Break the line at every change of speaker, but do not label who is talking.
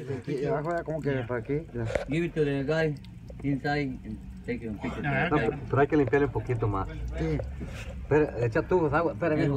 Aquí abajo ya como que para aquí. ya.
Give it to the guy inside and take a picture.
No,
No, pero, pero hay que limpiarle un poquito más.
Sí.
Espera, echa tú pues, agua, espera,
That's